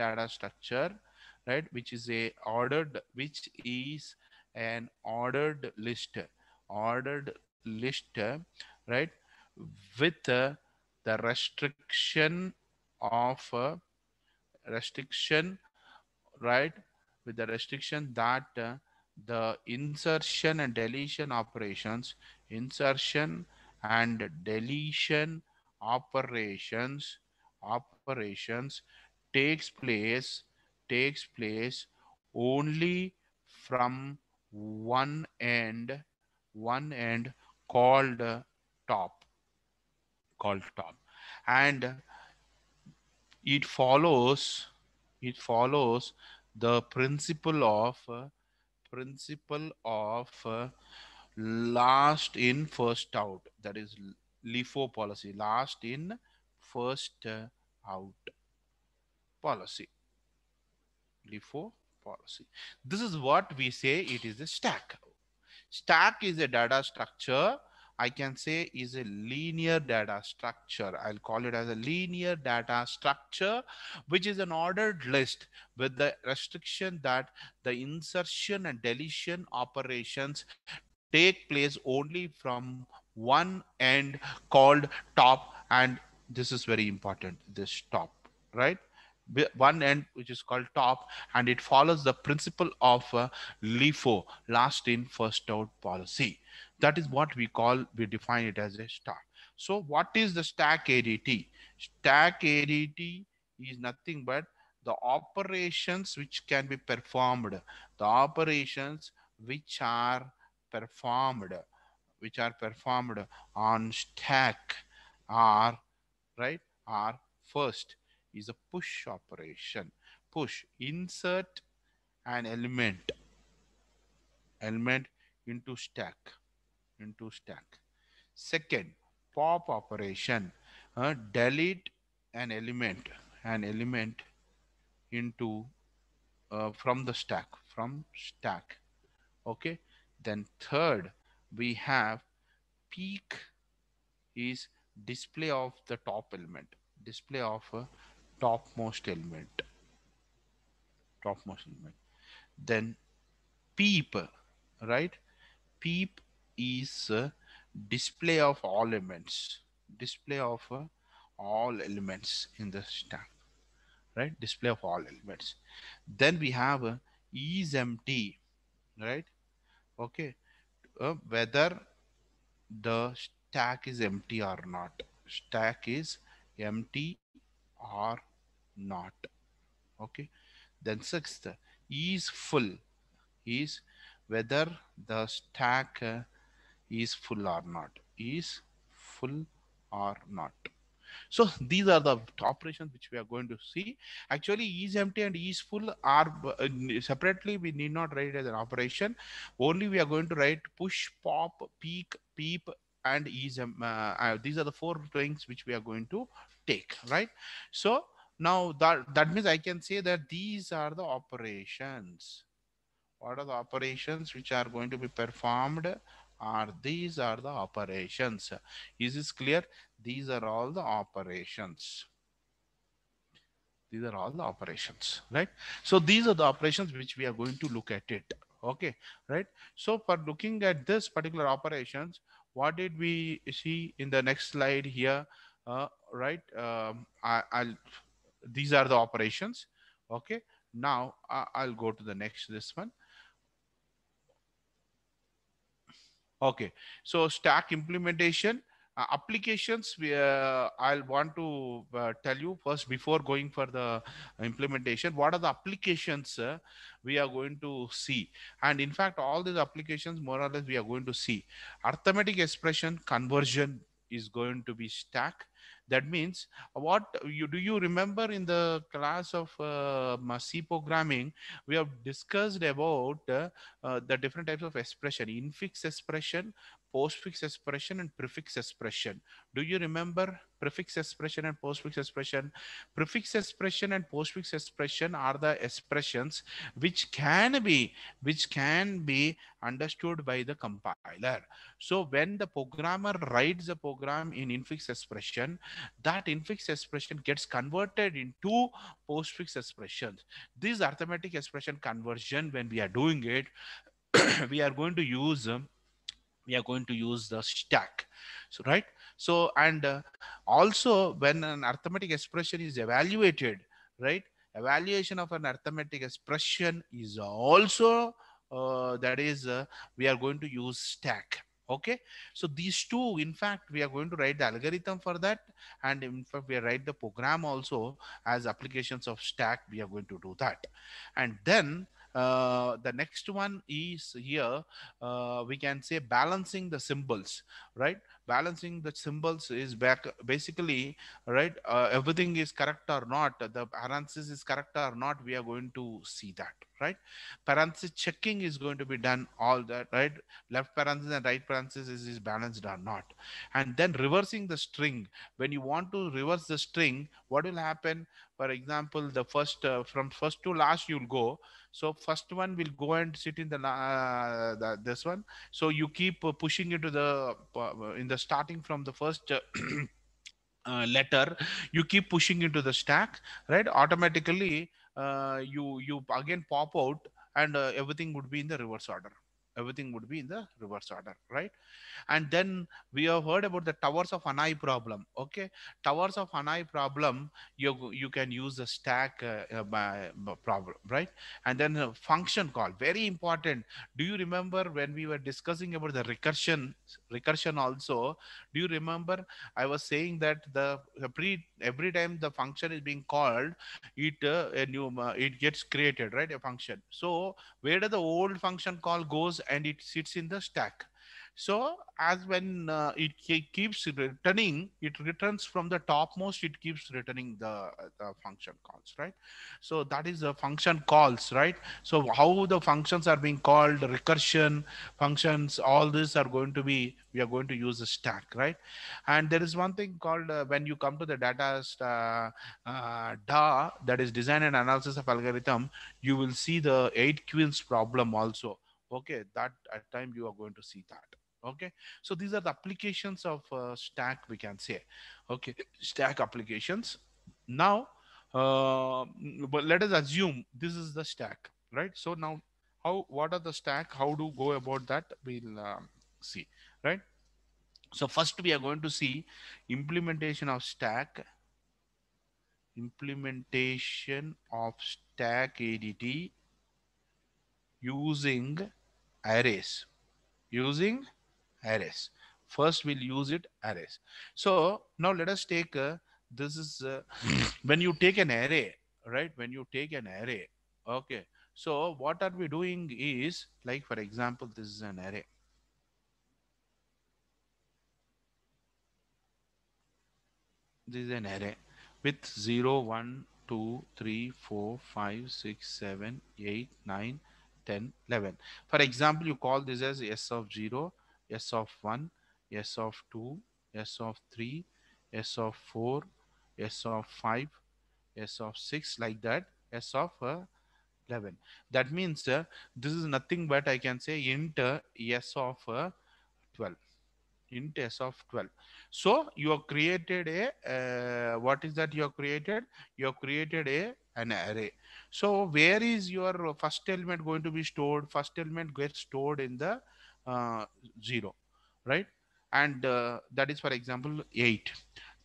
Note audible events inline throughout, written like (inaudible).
data structure, right? Which is a ordered, which is an ordered list, ordered list, right? With uh, the restriction of uh, restriction, right? With the restriction that uh, the insertion and deletion operations, insertion and deletion operations, operations takes place, takes place only from one end, one end called top, called top. And it follows, it follows the principle of principle of last in first out. That is LIFO policy last in first out policy LIFO policy this is what we say it is a stack stack is a data structure I can say is a linear data structure. I'll call it as a linear data structure, which is an ordered list with the restriction that the insertion and deletion operations take place only from one end called top. And this is very important, this top, right? One end which is called top and it follows the principle of uh, LIFO last in first out policy that is what we call, we define it as a stack. So what is the stack ADT? Stack ADT is nothing but the operations which can be performed, the operations which are performed, which are performed on stack are, right, are first is a push operation. Push, insert an element, element into stack into stack. Second, pop operation, uh, delete an element, an element into uh, from the stack, from stack. Okay. Then third, we have peek is display of the top element, display of a topmost element, topmost element. Then peep, right? Peep is display of all elements. Display of uh, all elements in the stack right? Display of all elements. Then we have uh, is empty right? Okay. Uh, whether the stack is empty or not. Stack is empty or not. Okay? Then sixth is full. Is whether the stack uh, is full or not. Is full or not. So these are the operations which we are going to see. Actually is empty and is full are uh, separately we need not write as an operation. Only we are going to write push pop peek peep and is um, uh, uh, these are the four things which we are going to take right? So now that that means i can say that these are the operations what are the operations which are going to be performed are these are the operations. Is this clear? These are all the operations. These are all the operations, right? So these are the operations which we are going to look at it. Okay, right? So for looking at this particular operations, what did we see in the next slide here? Uh, right? Um, I, will these are the operations. Okay. Now I'll go to the next this one. Okay, so stack implementation uh, applications. We, uh, I'll want to uh, tell you first before going for the implementation. What are the applications uh, we are going to see? And in fact, all these applications more or less we are going to see. Arithmetic expression conversion is going to be stack that means what you do you remember in the class of uh, C programming, we have discussed about uh, uh, the different types of expression, infix expression, postfix expression, and prefix expression. Do you remember? Prefix expression and postfix expression. Prefix expression and postfix expression are the expressions which can be which can be understood by the compiler. So when the programmer writes the program in infix expression, that infix expression gets converted into postfix expressions. This arithmetic expression conversion, when we are doing it, (coughs) we are going to use we are going to use the stack so right so and uh, also when an arithmetic expression is evaluated right evaluation of an arithmetic expression is also uh, that is uh, we are going to use stack okay? So these two in fact we are going to write the algorithm for that and in fact we write the program also as applications of stack we are going to do that. And then uh, the next one is here uh, we can say balancing the symbols right balancing the symbols is back basically right uh, everything is correct or not the parenthesis is correct or not we are going to see that right? Parenthesis checking is going to be done all that right? Left parenthesis and right parenthesis is, balanced or not. And then reversing the string. When you want to reverse the string what will happen? For example the first uh, from first to last you'll go. So first one will go and sit in the, uh, the this one. So you keep uh, pushing into the uh, in the starting from the first uh, (clears throat) uh, letter you keep pushing into the stack right? Automatically you you again pop out and uh, everything would be in the reverse order everything would be in the reverse order right? And then we have heard about the towers of Hanoi problem okay? Towers of Hanoi problem you you can use the stack uh, uh, by, by problem right? And then a function call very important. Do you remember when we were discussing about the recursion recursion also? Do you remember? I was saying that the every every time the function is being called it uh, a new uh, it gets created right? A function. So where does the old function call goes and it sits in the stack so as when uh, it keeps returning, it returns from the topmost, it keeps returning the, the function calls, right? So that is the function calls, right? So how the functions are being called, recursion functions, all these are going to be, we are going to use a stack, right? And there is one thing called uh, when you come to the data uh, uh, DA, that is design and analysis of algorithm, you will see the eight queens problem also. Okay, that at time you are going to see that. Okay? So these are the applications of uh, stack we can say. Okay stack applications. Now uh, but let us assume this is the stack right? So now how what are the stack? How to go about that? We'll um, see right? So first we are going to see implementation of stack. Implementation of stack ADT using arrays. Using arrays. First we'll use it arrays. So now let us take uh, this is uh, (laughs) when you take an array right? When you take an array okay. So what are we doing is like for example this is an array. This is an array with 0 1 2 3 4 5 6 7 8 9 10 11 for example you call this as s of 0 S of 1, S of 2, S of 3, S of 4, S of 5, S of 6 like that, S of uh, 11. That means uh, this is nothing but I can say uh, S of uh, 12 int s of 12 so you have created a uh, what is that you have created? You have created a an array. So where is your first element going to be stored? First element gets stored in the uh, 0 right? And uh, that is for example 8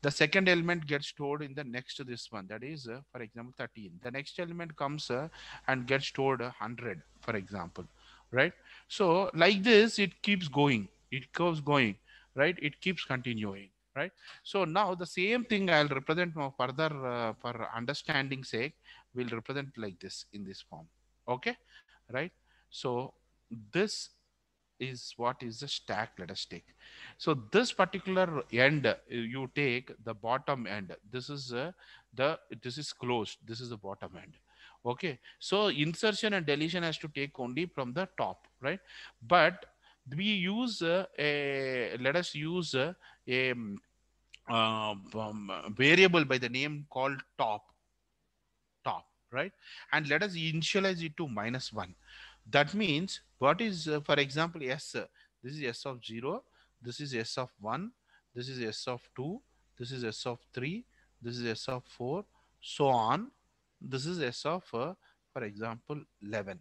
the second element gets stored in the next to this one. That is uh, for example 13 the next element comes uh, and gets stored 100 for example right? So like this it keeps going. It goes going right? It keeps continuing right? So now the same thing i'll represent further uh, for understanding sake will represent like this in this form okay? Right? So this is what is the stack let us take. So this particular end uh, you take the bottom end. This is uh, the this is closed. This is the bottom end okay? So insertion and deletion has to take only from the top right? But we use uh, a let us use uh, a uh, um, variable by the name called top top right? And let us initialize it to minus 1 that means what is uh, for example s uh, this is s of 0 this is s of 1 this is s of 2 this is s of 3 this is s of 4 so on. This is s of uh, for example 11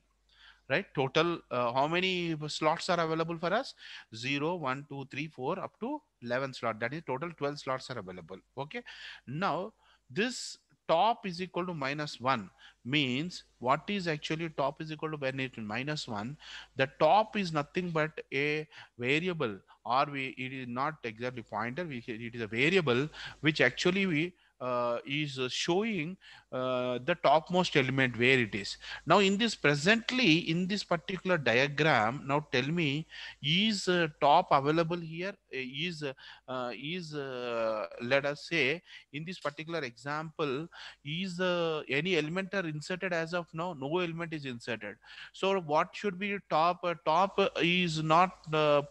right? Total uh, how many slots are available for us? 0 1 2 3 4 up to 11 slot. That is total 12 slots are available okay? Now this top is equal to minus 1 means what is actually top is equal to when it minus 1 the top is nothing but a variable. Or we it is not exactly pointer. We, it is a variable which actually we uh, is showing uh, the topmost element where it is. Now in this presently in this particular diagram now tell me is uh, top available here is uh, is uh, let us say in this particular example is uh, any element are inserted as of now no element is inserted. So what should be top top is not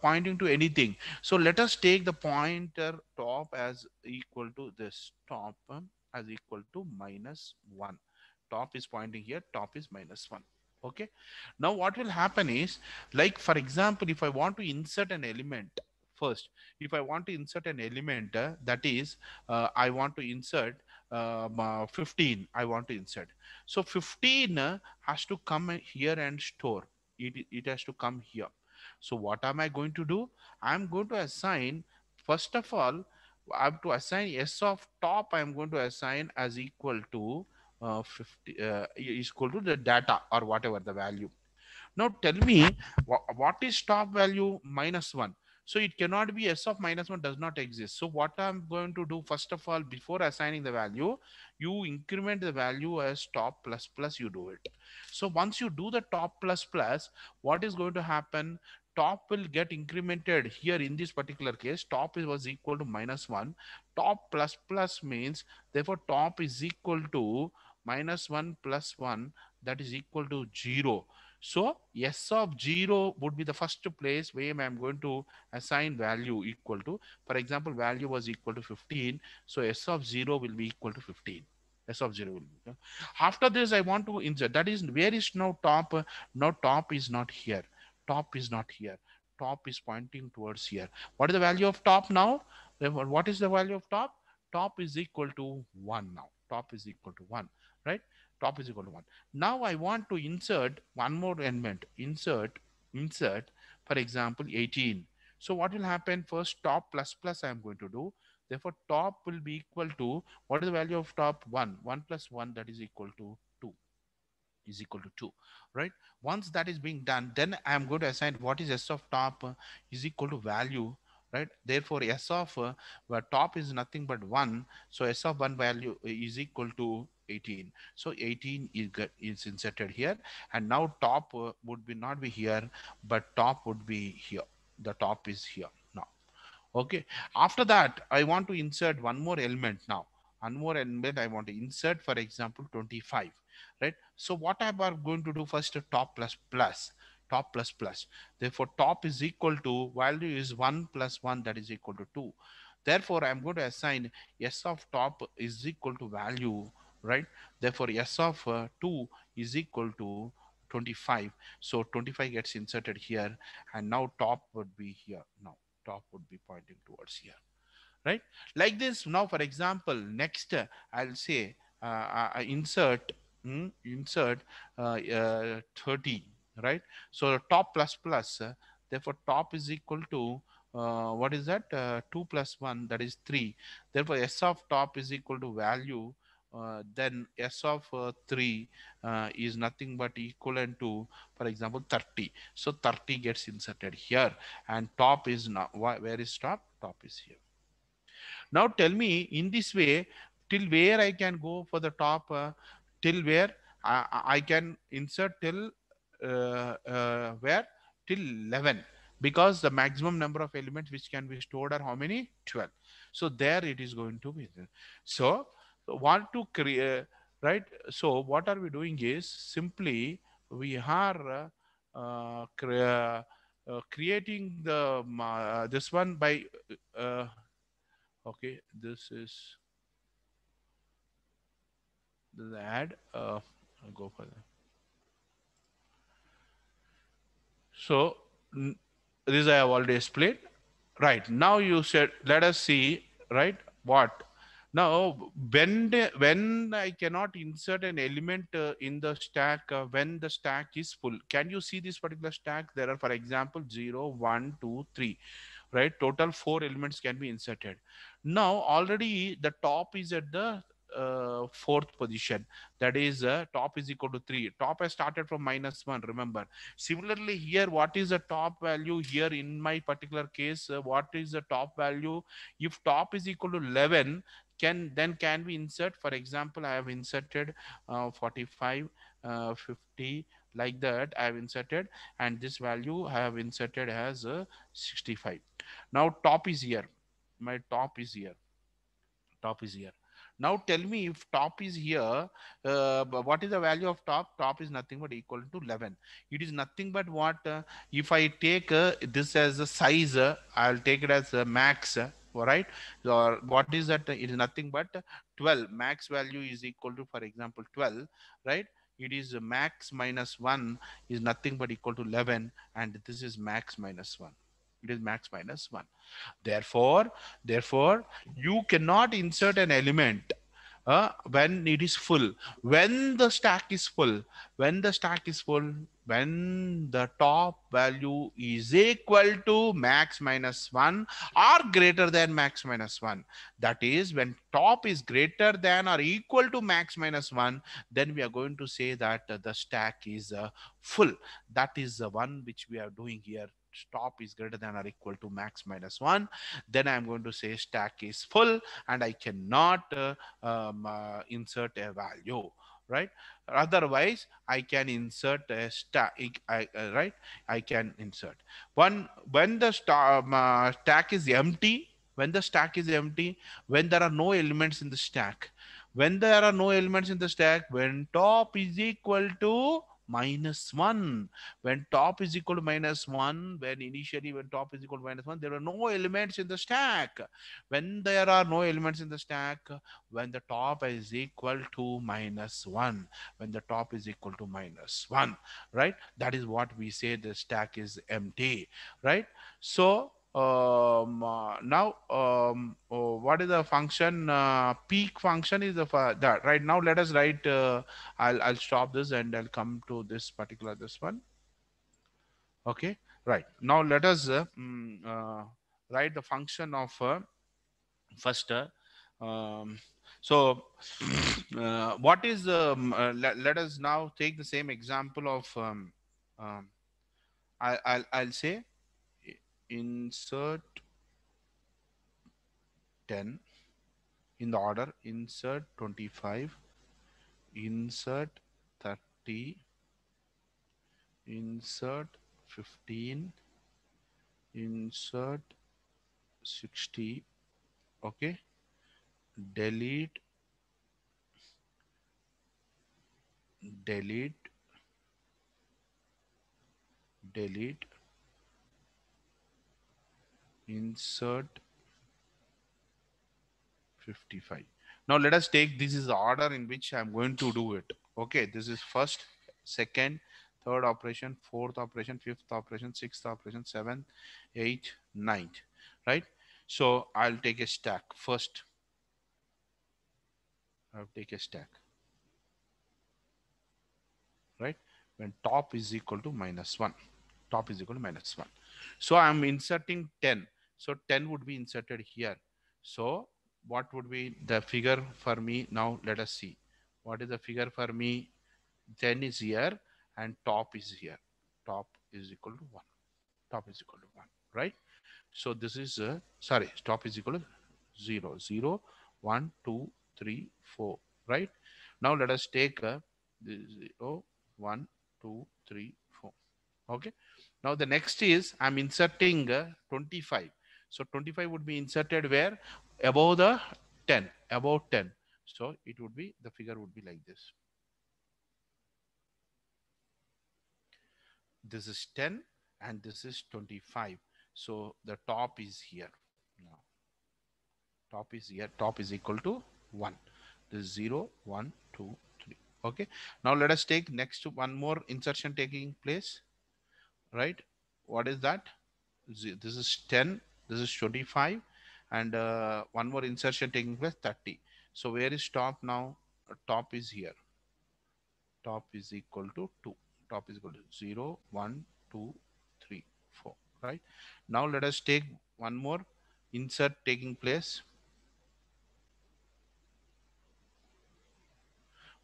pointing to anything. So let us take the pointer top as equal to this top um, as equal to minus 1 top is pointing here top is minus 1 okay? Now what will happen is like for example if i want to insert an element first if i want to insert an element uh, that is uh, i want to insert um, uh, 15 i want to insert so 15 uh, has to come here and store it, it has to come here so what am i going to do i'm going to assign first of all I have to assign s of top. I'm going to assign as equal to uh, 50 uh, is equal to the data or whatever the value. Now tell me wh what is top value minus one. So it cannot be s of minus one does not exist. So what I'm going to do first of all before assigning the value, you increment the value as top plus plus you do it. So once you do the top plus plus, what is going to happen? top will get incremented here in this particular case top is was equal to minus 1 top plus plus means therefore top is equal to minus 1 plus 1 that is equal to 0 so s of 0 would be the first place where i'm going to assign value equal to for example value was equal to 15 so s of 0 will be equal to 15 s of 0 will be after this i want to insert that is where is now top now top is not here. Top is not here. Top is pointing towards here. What is the value of top now? What is the value of top? Top is equal to 1 now. Top is equal to 1 right top is equal to 1 now i want to insert one more element. Insert insert for example 18 so what will happen? First top plus plus i am going to do. Therefore top will be equal to what is the value of top? 1 1 plus 1 that is equal to 2 is equal to 2 right? Once that is being done then i am going to assign what is s of top is equal to value right? Therefore s of uh, where top is nothing but 1 so s of 1 value is equal to 18 so 18 is is inserted here and now top uh, would be not be here but top would be here. The top is here now. Okay. After that i want to insert one more element now. One more element i want to insert for example 25 right? So what I am going to do first top plus plus top plus plus. Therefore top is equal to value is 1 plus 1 that is equal to 2 therefore i'm going to assign s of top is equal to value right? Therefore s of uh, 2 is equal to 25 so 25 gets inserted here and now top would be here. Now top would be pointing towards here right? Like this now for example next uh, i'll say uh, I insert mm, insert uh, uh, 30 right? So top plus plus uh, therefore top is equal to uh, what is that? Uh, 2 plus 1 that is 3 therefore s of top is equal to value uh, then s of 3 is nothing but equivalent to for example 30 so 30 gets inserted here. And top is not where is top? Top is here. Now tell me in this way till where i can go for the top till where I, I can insert till uh, uh, where? Till 11 because the maximum number of elements which can be stored are how many? 12 so there it is going to be so want to create right? So what are we doing is simply we are uh, cre uh, creating the uh, this one by uh, okay this is the add uh, go for that so this I have already explained. Right. Now you said let us see right what? Now when when I cannot insert an element uh, in the stack uh, when the stack is full can you see this particular stack? There are for example 0 1 2 3 right? Total four elements can be inserted. Now already the top is at the uh, fourth position. That is uh, top is equal to 3 top has started from minus 1 remember. Similarly here what is the top value? Here in my particular case uh, what is the top value? If top is equal to 11 can then can we insert? For example i have inserted uh, 45 uh, 50 like that i have inserted. And this value i have inserted as uh, 65 now top is here. My top is here. Top is here now tell me if top is here, uh, what is the value of top? Top is nothing but equal to 11. It is nothing but what? Uh, if I take uh, this as a size, uh, I'll take it as a max, uh, right? Or what is that? It is nothing but 12. Max value is equal to, for example, 12, right? It is max minus 1 is nothing but equal to 11 and this is max minus 1 it is max minus 1 therefore therefore you cannot insert an element uh, when it is full. When the stack is full when the stack is full when the top value is equal to max minus 1 or greater than max minus 1 that is when top is greater than or equal to max minus 1 then we are going to say that the stack is uh, full. That is the one which we are doing here top is greater than or equal to max minus 1 then i'm going to say stack is full and i cannot uh, um, uh, insert a value right? Otherwise i can insert a stack I, uh, right? I can insert. One when the um, uh, stack is empty when the stack is empty when there are no elements in the stack when there are no elements in the stack when top is equal to minus 1 when top is equal to minus 1 when initially when top is equal to minus 1 there are no elements in the stack. When there are no elements in the stack when the top is equal to minus 1 when the top is equal to minus 1 right? That is what we say the stack is empty right? So um, uh, now um, oh, what is the function uh, peek function is the that right now let us write uh, I'll, I'll stop this and I'll come to this particular this one. Okay right. Now let us uh, mm, uh, write the function of first um, so (coughs) what is um, let, let us now take the same example of um, um I, I'll, I'll say insert 10 in the order insert 25 insert 30 insert 15 insert 60 okay? Delete delete delete insert 55 now let us take this is the order in which i'm going to do it. Okay this is first second third operation fourth operation fifth operation sixth operation seventh eighth ninth. Right? So i'll take a stack first. I'll take a stack. Right? When top is equal to minus 1 top is equal to minus 1 so i'm inserting 10 so 10 would be inserted here. So what would be the figure for me? Now let us see. What is the figure for me? 10 is here and top is here. Top is equal to 1. Top is equal to 1, right? So this is, uh, sorry, top is equal to 0. 0, 1, 2, 3, 4, right? Now let us take uh, 0, 1, 2, 3, 4. Okay. Now the next is I'm inserting uh, 25. So 25 would be inserted where? Above the 10, above 10. So it would be, the figure would be like this. This is 10 and this is 25. So the top is here now. top is here top is equal to 1 this is 0 1 2 3 okay now let us take next to one more insertion taking place right what is that this is 10 this is 25 and uh, one more insertion taking place 30 so where is top now? Top is here. Top is equal to 2 top is equal to 0 1 2 3 4 right? Now let us take one more insert taking place.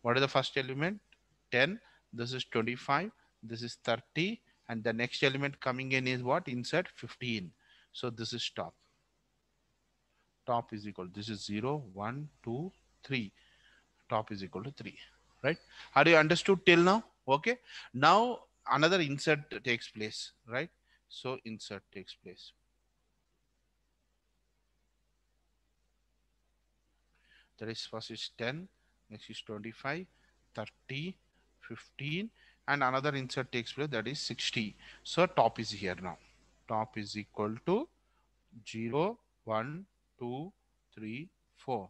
What is the first element? 10 this is 25 this is 30 and the next element coming in is what? Insert 15 so this is top. Top is equal this is 0 1 2 3 top is equal to 3 right? Are you understood till now? Okay. Now another insert takes place right? So insert takes place. That is first is 10 next is 25 30 15 and another insert takes place that is 60 so top is here now top is equal to 0 1 2 3 4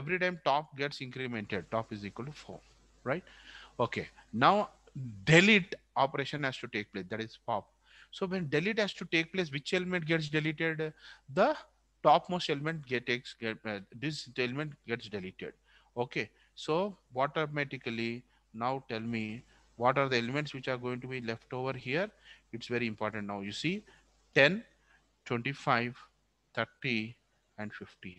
every time top gets incremented top is equal to 4 right? Okay now delete operation has to take place. That is pop. So when delete has to take place which element gets deleted? The topmost element get takes get uh, this element gets deleted. Okay so what automatically? Now tell me what are the elements which are going to be left over here? It's very important now. You see 10, 25, 30 and 15.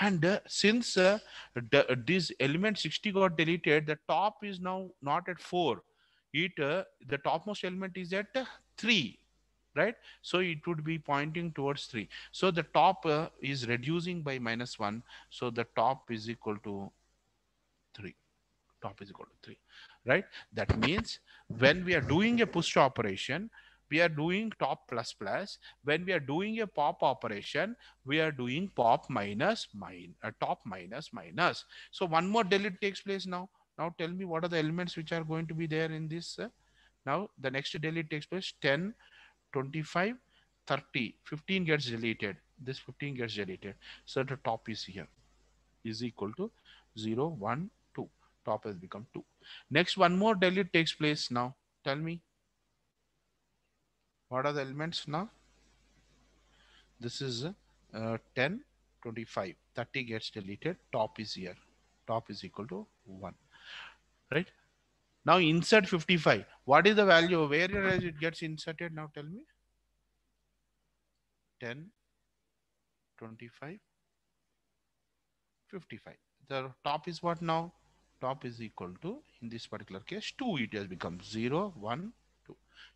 And uh, since uh, the, uh, this element 60 got deleted, the top is now not at 4. It uh, The topmost element is at uh, 3 right? So it would be pointing towards 3 so the top uh, is reducing by minus 1 so the top is equal to 3 top is equal to 3 right? That means when we are doing a push operation we are doing top plus plus when we are doing a pop operation we are doing pop minus mine a uh, top minus minus so one more delete takes place now now tell me what are the elements which are going to be there in this uh, now the next delete takes place 10 25 30 15 gets deleted this 15 gets deleted so the top is here is equal to 0 1 2. top has become 2. Next, one more delete takes place now. Tell me. What are the elements now? This is uh, 10, 25, 30 gets deleted. Top is here. Top is equal to 1. Right? Now insert 55. What is the value? Where it gets inserted? Now tell me. 10, 25, 55. The top is what now? top is equal to, in this particular case, 2, it has become 0, 1, 2.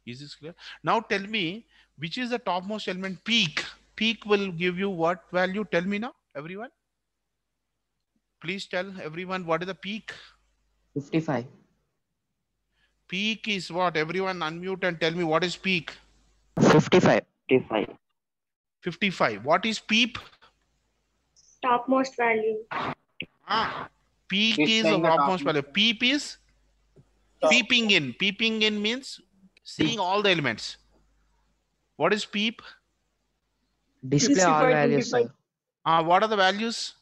Is this clear? Now tell me, which is the topmost element peek? Peek will give you what value? Tell me now, everyone. Please tell everyone what is the peek? 55. Peek is what? Everyone unmute and tell me what is peek? 55. 55. 55. What is peep? Topmost value. Ah, Peek is the topmost value. Peep is peeping in. Peeping in means seeing all the elements. What is peep? Display all values, sir. Uh, what are the values?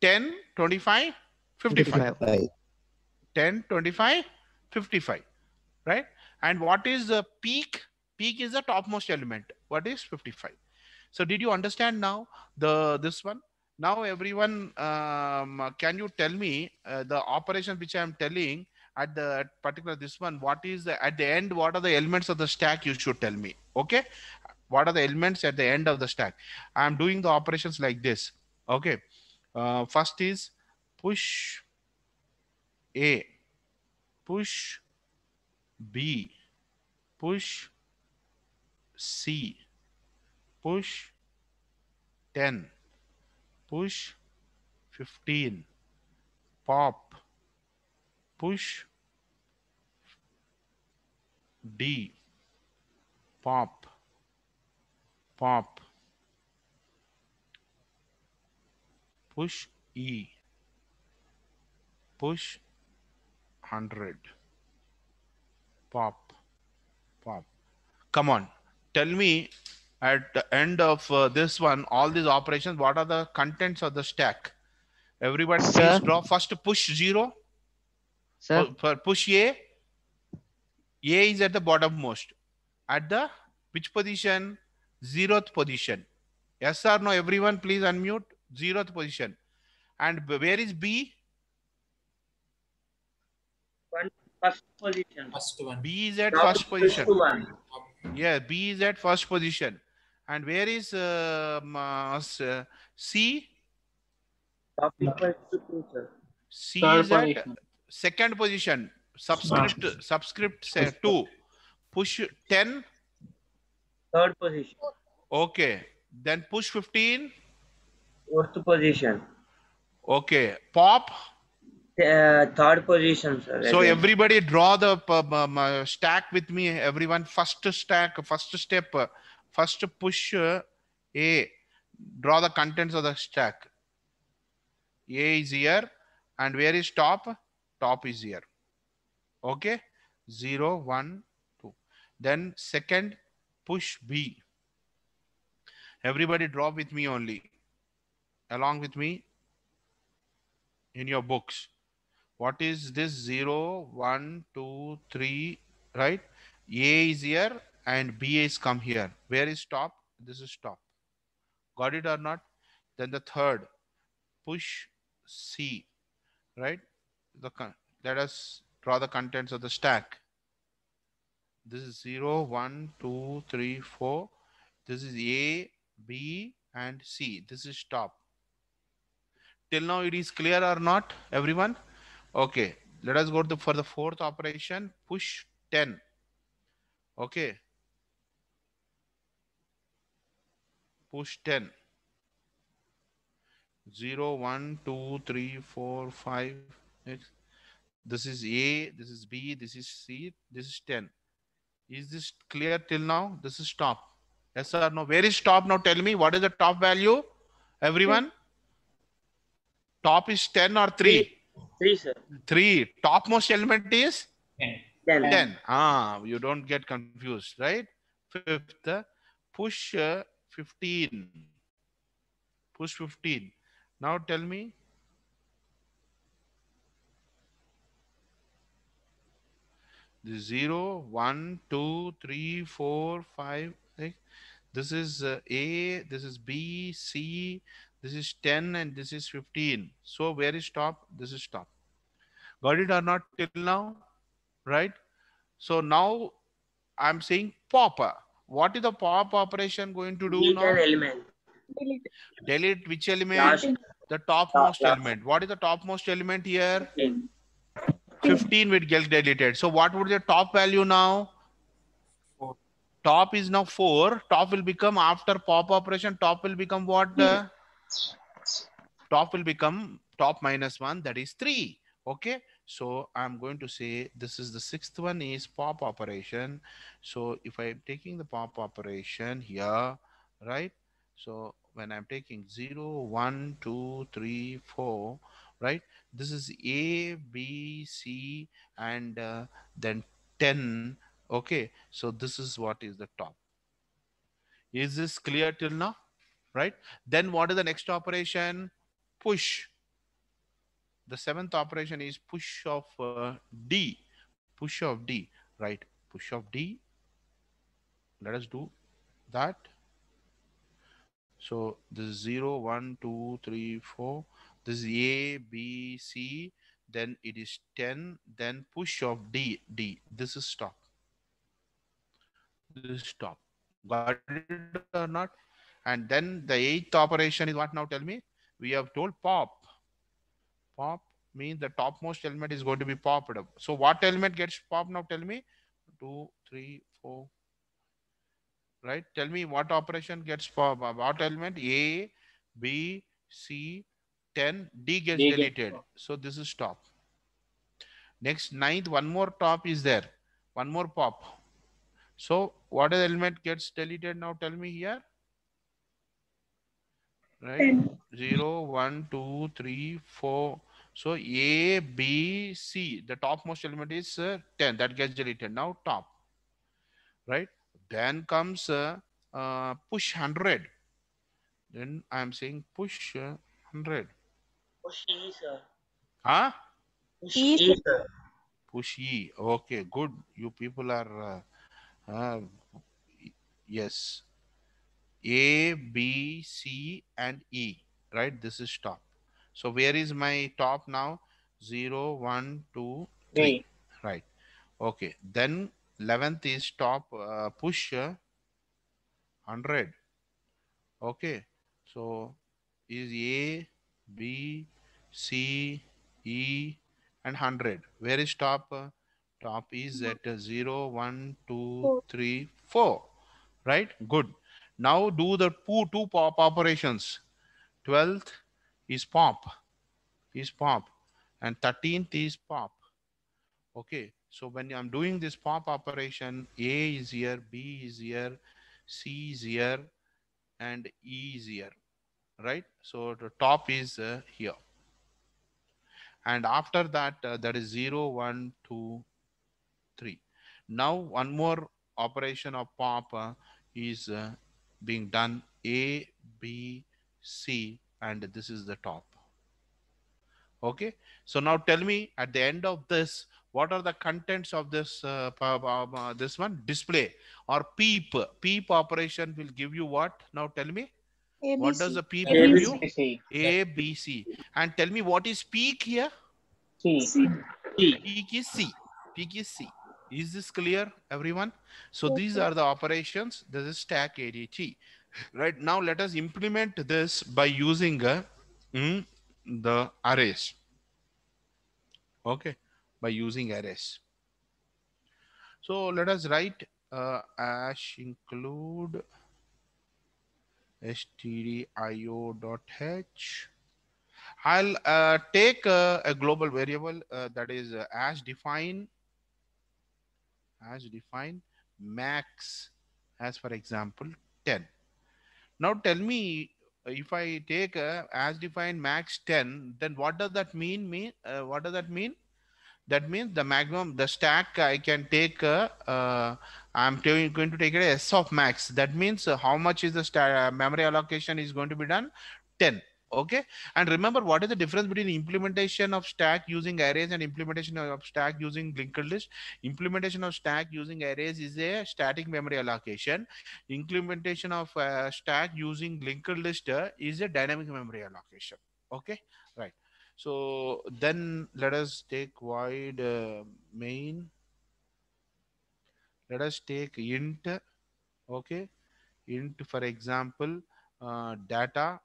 10, 25, 55. 55. 10, 25, 55. Right? And what is the peek? Peek is the topmost element. What is 55? So did you understand now the this one? now everyone um, can you tell me uh, the operation which i am telling at the particular this one what is the at the end what are the elements of the stack you should tell me okay? What are the elements at the end of the stack? I am doing the operations like this okay? Uh, first is push a push b push c push 10 push 15 pop push D. Pop. Pop. Push E. Push 100 pop. Pop. Come on. Tell me at the end of uh, this one, all these operations, what are the contents of the stack? Everybody please draw. First push zero. Sir, For- For push A, A is at the bottom most. At the which position? Zeroth position. Yes or no? Everyone please unmute. Zeroth position. And where is B? First position. First one. B is at Top first position. one. Yeah, B is at first position. And where is uh, uh, uh, C? Top equals two, sir. C Third is at position. Second position. Subscript subscript say two. Push 10. Third position. Okay. Then push 15. Fourth position. Okay. Pop. Uh, third position, sir. So again. everybody draw the um, uh, stack with me. Everyone first stack, first step, uh, first push uh, A. Draw the contents of the stack. A is here. And where is top? Top is here. Okay. Zero, one, two. Then second push B. Everybody draw with me only. Along with me in your books what is this 0 1 2 3 right a is here and b is come here where is top this is top got it or not then the third push c right the let us draw the contents of the stack this is 0 1 2 3 4 this is a b and c this is top till now it is clear or not everyone Okay, let us go to for the fourth operation, push 10. Okay. Push 10. 0, 1, 2, 3, 4, 5. Next. This is A, this is B, this is C, this is 10. Is this clear till now? This is top. Yes or no? Where is top now? Tell me what is the top value? Everyone? Top is 10 or 3? Three, sir. 3. Topmost element is Ten. Then 10. Ah, you don't get confused, right? Fifth, push uh, 15. Push 15. Now tell me. 0, 1, 2, 3, 4, 5, 6. This is uh, A, this is B, C, this is 10, and this is 15. So where is top? This is top. Got it or not till now? Right? So now I'm saying pop. What is the pop operation going to do delete now? an element. Delete which element? Last The topmost last. element. What is the topmost element here? thing. 15 will get deleted. So what would the top value now? Four. Top is now 4. Top will become after pop operation. Top will become what? uh, top will become top minus 1 that is 3 okay so i'm going to say this is the sixth one is pop operation so if i'm taking the pop operation here right so when i'm taking 0 1 2 3 4 right this is a b c and uh, then 10 okay so this is what is the top. Is this clear till now? Right? Then what is the next operation? Push. The seventh operation is push of uh, d. Push of d. Right. Push of d. Let us do that. So this is 0 1 2 3 4 this is a b c then it is 10 then push of d d. This is stop this is stop got it or not? And then the eighth operation is what now? Tell me. We have told pop. Pop means the topmost element is going to be popped up. So what element gets popped now? Tell me. Two three four. Right? Tell me what operation gets pop what element? A b c 10 d gets D deleted popped. so this is top. Next ninth one more top is there. One more pop. So what element gets deleted now? Tell me here. Right? Ten. 0 1 2 3 4 so a b c. The topmost element is uh, 10 that gets deleted. Now top. Right? Then comes uh, uh, push 100 then i'm saying push uh, 100 Push E, sir. huh? Push E, E, sir. push e. Okay good. You people are uh, uh, yes. A b c and e right? This is top. So where is my top now? Zero, one, two, three. Three. right. Okay then 11th is top uh, push uh, 100 okay so is a b c e and 100 where is top? Uh, top is at uh, 0 1 2 3 4 right? Good. Now do the two two pop operations. 12th is pop. Is pop. And 13th is pop. Okay. So when i'm doing this pop operation a is here b is here c is here and e is here. Right? So the top is uh, here and after that uh, that is 0 1 2 3 now one more operation of pop uh, is uh, being done a b c and this is the top. Okay? So now tell me at the end of this what are the contents of this uh, this one? Display or peep. Peep operation will give you what? Now tell me what does the peep A, give you C. a b c. And tell me what is peek here? C. C. peek is c. Peek is c. Is this clear everyone? So these are the operations. This is stack adt right now let us implement this by using uh, mm, the arrays. Okay by using arrays. So let us write uh, ash include stdio.h i'll uh, take uh, a global variable uh, that is uh, as define as define max as for example 10 now tell me if i take uh, as defined max 10 then what does that mean me uh, what does that mean that means the maximum the stack i can take uh, uh, i'm going to take it as s of max. That means uh, how much is the sta- memory allocation is going to be done? 10 okay? And remember what is the difference between implementation of stack using arrays and implementation of stack using linked list? Implementation of stack using arrays is a static memory allocation. Implementation of uh, stack using linked list uh, is a dynamic memory allocation. Okay so then let us take void uh, main. Let us take int okay? Int for example uh, data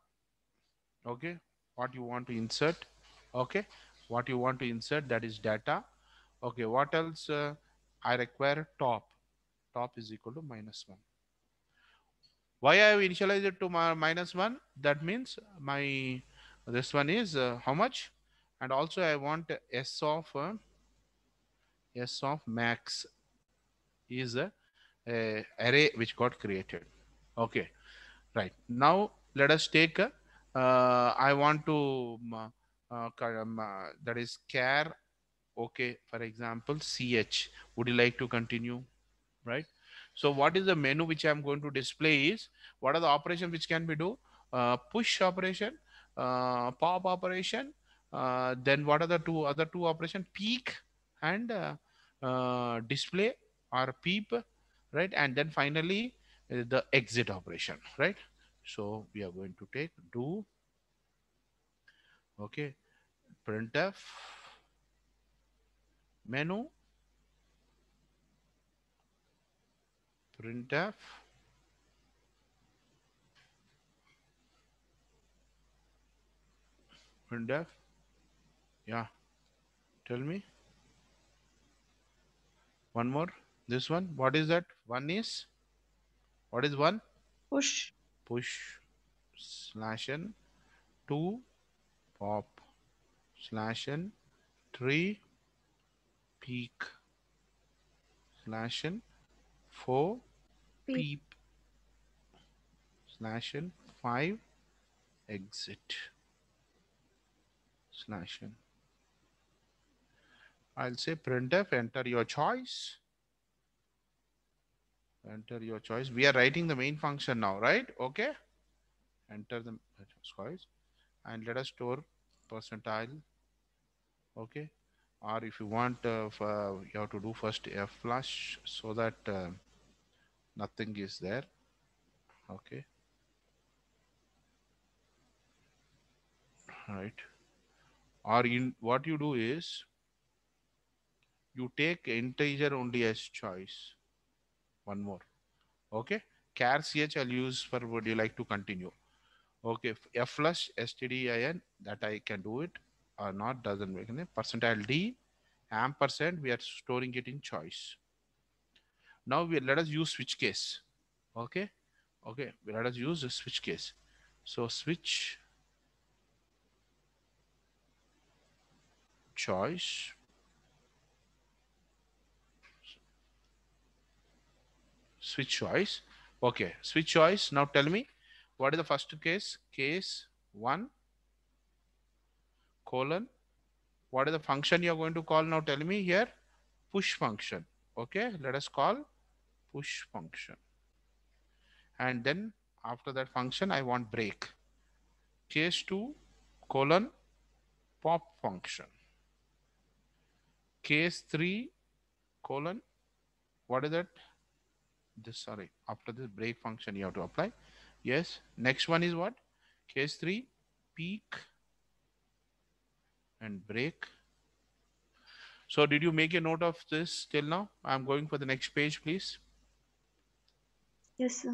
okay? What you want to insert okay? What you want to insert that is data okay? What else uh, i require? Top. Top is equal to minus 1 why i have initialized it to my minus 1 that means my this one is uh, how much? And also i want s of uh, s of max is a, a array which got created. Okay right. Now let us take uh, i want to um, uh, um, uh, that is care okay for example ch would you like to continue? Right. So what is the menu which i'm going to display is what are the operations which can be do? Uh, push operation uh, pop operation uh, then what are the two other two operation? Peek and uh, uh, display or peep right? And then finally uh, the exit operation right? So we are going to take do okay printf menu printf printf yeah. Tell me. One more. This one. What is that? One is? What is one? Push. push. Slash n. Two. Pop. Slash n. Three. Peek. Slash n. Four. Peep. peep. Slash n. Five. Exit slash n I'll say printf enter your choice. Enter your choice. We are writing the main function now right? Okay. Enter the choice. And let us store percentile. Okay. Or if you want uh, for, you have to do first a flush so that uh, nothing is there. Okay. Right or in what you do is you take integer only as choice. One more. Okay? Char ch i'll use for would you like to continue. Okay? F flush stdin that i can do it or not doesn't make any percentile d ampersand we are storing it in choice. Now we let us use switch case. Okay? Okay? We let us use the switch case. So switch choice. Switch choice. Okay switch choice. Now tell me what is the first case? Case 1 colon. What is the function you're going to call? Now tell me here. Push function. Okay let us call push function. And then after that function i want break. Case 2 colon pop function case 3 colon what is that? This sorry after this break function you have to apply. Yes next one is what? Case 3 peek and break. So did you make a note of this till now? I'm going for the next page please. Yes, sir.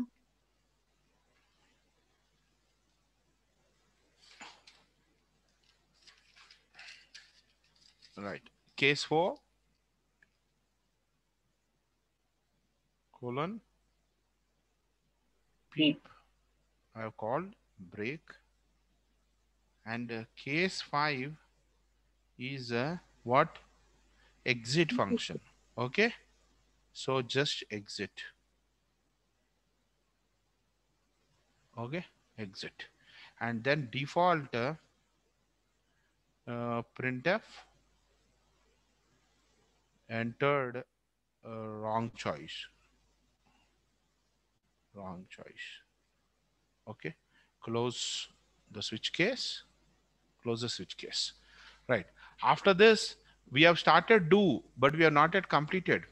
right case 4 colon. Peep i have called break. And uh, case 5 is a what? Exit (laughs) function. Okay? So just exit. Okay? Exit. And then default uh, uh, printf entered uh, wrong choice. Wrong choice. Okay. Close the switch case. Close the switch case. Right. After this we have started do but we have not yet completed.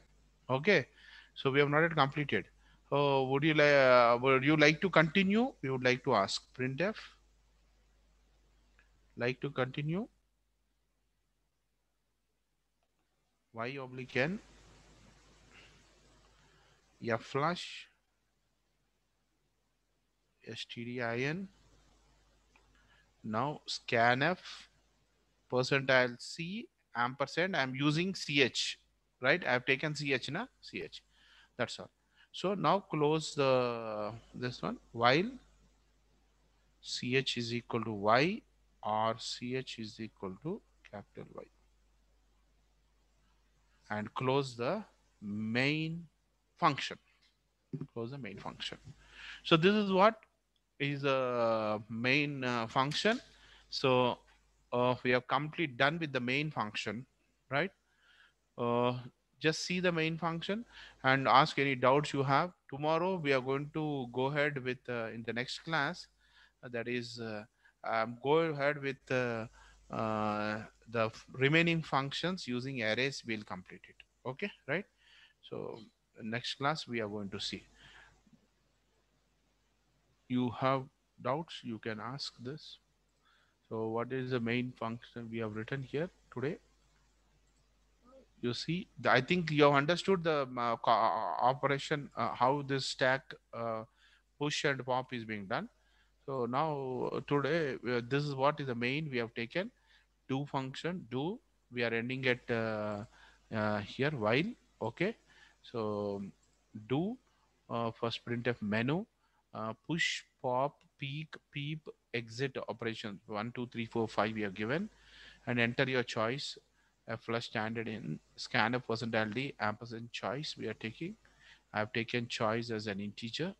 Okay. So we have not yet completed. So would you like uh, would you like to continue? We would like to ask printf. Like to continue y oblique n f flush stdin now scanf percentile c ampersand. I'm using ch right? I've taken ch na? Ch that's all. So now close the this one. While ch is equal to y or ch is equal to capital y and close the main function. Close the main function. So this is what is a main uh, function. So uh, we have complete done with the main function right? Uh, just see the main function and ask any doubts you have. Tomorrow we are going to go ahead with uh, in the next class. That is um, go ahead with uh, the remaining functions using arrays we'll complete it. Okay right? So next class we are going to see. You have doubts you can ask this. So what is the main function we have written here today? You see i think you have understood the um, uh, uh, operation uh, how this stack uh, push and pop is being done. So now uh, today uh, this is what is the main we have taken do function do we are ending at uh, uh, here while okay. So do uh, first printf menu uh, push pop peek peep exit operations. One two three four five we have given. And enter your choice. A flush standard in scanner percentile ampersand choice we are taking. I have taken choice as an integer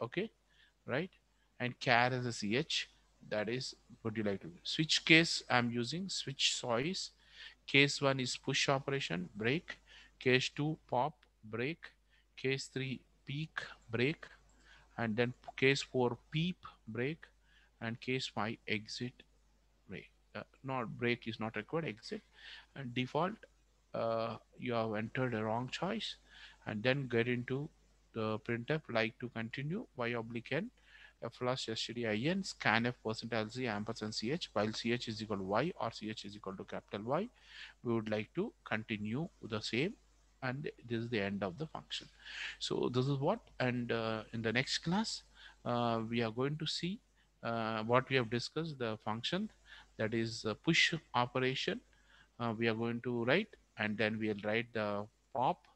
okay right? And char as a ch that is would you like to switch case i'm using switch choice case one is push operation break case two pop break case three peek break and then case 4 peep break and case 5 exit break uh, not break is not required exit. And default uh, you have entered a wrong choice. And then get into the printf like to continue y oblique n f plus stdin scanf percentile z ampersand ch while ch is equal to y or ch is equal to capital y we would like to continue the same and this is the end of the function. So this is what and uh, in the next class uh, we are going to see uh, what we have discussed the function that is push operation. Uh, we are going to write and then we'll write the pop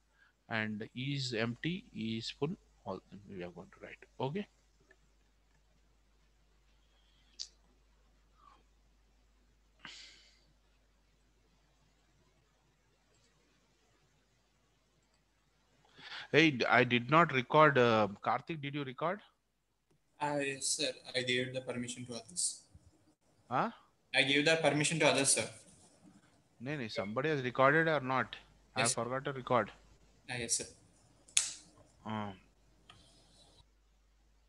and is empty is full all we are going to write. Okay hey I did not record uh, karthik did you record Ah, yes, sir. I gave the permission to others. huh I gave the permission to others, sir. no, no somebody has recorded or not i Yes. forgot to record Ah, yes, sir.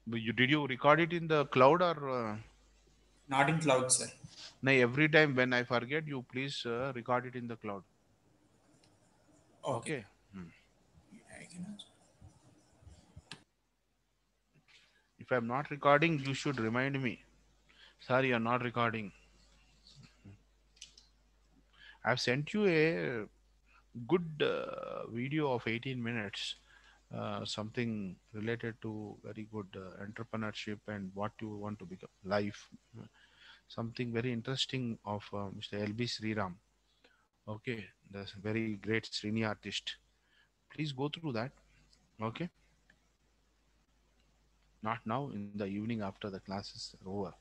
but you did you record it in the cloud or uh, Not in cloud, sir. no every time when i forget you please uh, record it in the cloud okay Hmm. If i'm not recording you should remind me. Sorry you're not recording. I've sent you a good uh, video of 18 minutes uh, something related to very good uh, entrepreneurship and what you want to become life. Something very interesting of uh, mr lb sriram. Okay that's a very great srini artist please go through that okay? Not now in the evening after the classes are over.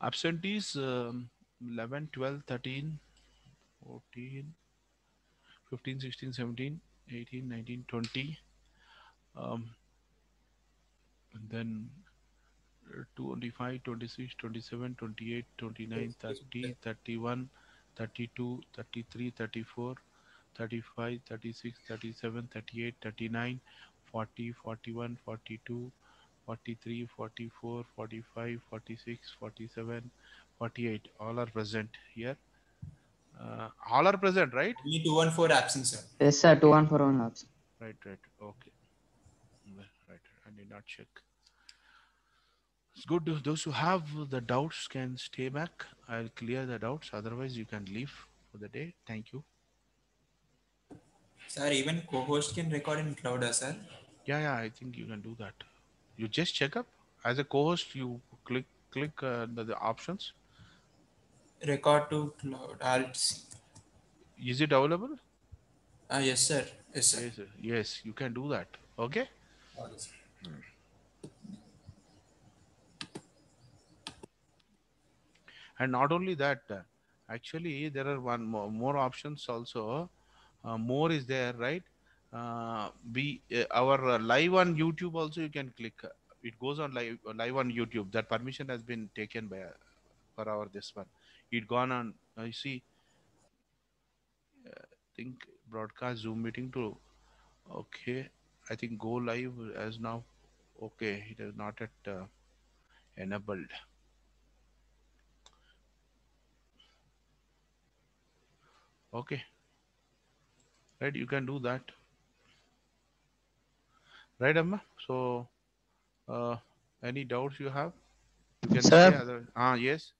Absentees um, 11 12 13 14 15 16 17 18 19 20 um, and then 25 26 27 28 29 30 31 32 33 34 35 36 37 38 39 40 41 42 43 44 45 46 47 48 all are present here. Uh, all are present right? Only 214 absent, sir. Yes, sir. Two one for one laps. right right. Okay. Well, right. I did not check it's good those who have the doubts can stay back i'll clear the doubts otherwise you can leave for the day thank you Sir, even co-host can record in cloud, ah, sir. yeah yeah i think you can do that you just check up as a co-host you click click uh, the, the options Record to cloud. I'll see. is it available Ah, yes, sir. Yes, sir. yes sir. yes you can do that okay Okay, and not only that uh, actually there are one more, more options also. Uh, more is there right? Uh, we uh, our uh, live on youtube also you can click. It goes on live live on youtube. That permission has been taken by for our this one. It gone on uh, you see think broadcast zoom meeting to okay i think go live as now. Okay it is not at enabled okay. Right you can do that. Right amma? So uh any doubts you have? You can Sir. ah yes.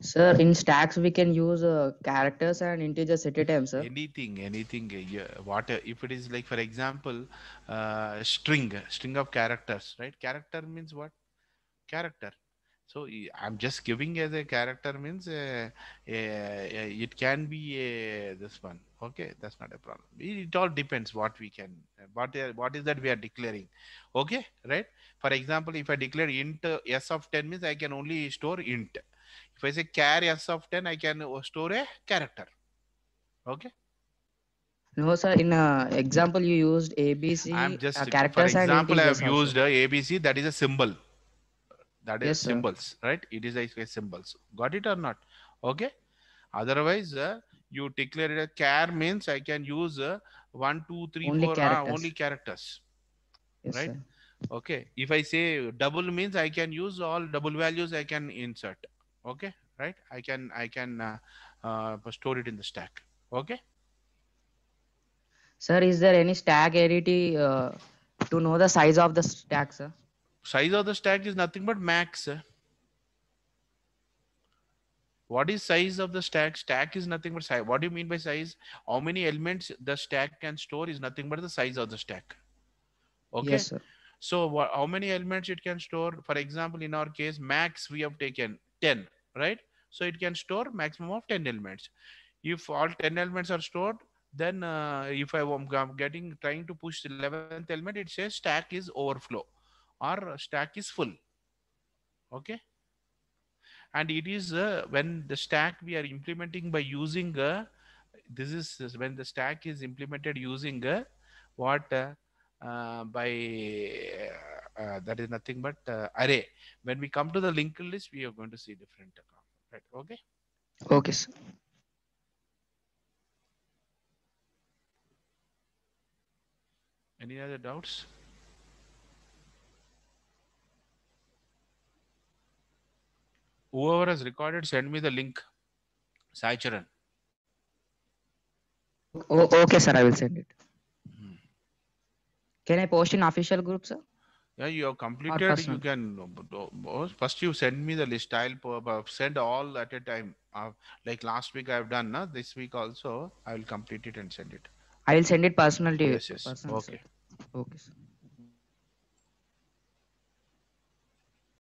Sir, in stacks we can use uh, characters and integers at a time, sir. anything anything yeah, what if it is like for example uh, string string of characters right? Character means what? Character so i'm just giving as a character means uh, uh, it can be uh, this one. Okay that's not a problem. It, it all depends what we can what uh, what is that we are declaring. Okay right? For example if i declare int uh, s of 10 means i can only store int. If i say char s of 10 i can uh, store a character. Okay? No, sir. In uh, example, you used ABC i'm just uh, for characters and example i have used uh, abc that is a symbol That is Yes, sir. symbols, right? It is a symbols. Got it or not? Okay. Otherwise, uh, you declare it a char means I can use uh, one, two, three, Only four, ah, characters. only characters. Yes, Right. sir. Okay. If I say double means I can use all double values I can insert. Okay. Right. I can I can uh, uh, store it in the stack. Okay. Sir, is there any stack arity uh, to know the size of the stack, sir? Size of the stack is nothing but max. What is size of the stack? Stack is nothing but size. What do you mean by size? How many elements the stack can store is nothing but the size of the stack. Okay. Yes, sir. So wha- how many elements it can store? For example, in our case, max we have taken 10, right? So it can store maximum of 10 elements. If all 10 elements are stored, then uh, if I'm getting trying to push the 11th element, it says stack is overflow or stack is full. Okay. And it is uh, when the stack we are implementing by using uh, this is is when the stack is implemented using uh, what uh, uh, by uh, that is nothing but uh, array. When we come to the linked list, we are going to see different. Right. Okay. Okay, sir. Any other doubts? Whoever has recorded, send me the link. Sai Charan. O- okay, sir. I will send it. Hmm. Can I post in official group, sir? Yeah, you have completed. You can uh, uh, first you send me the list. I'll uh, send all at a time. Uh, like last week I have done. Na? This week also I will complete it and send it. I will send it personal to. Yes, yes. personal, sir. Okay. Okay, sir.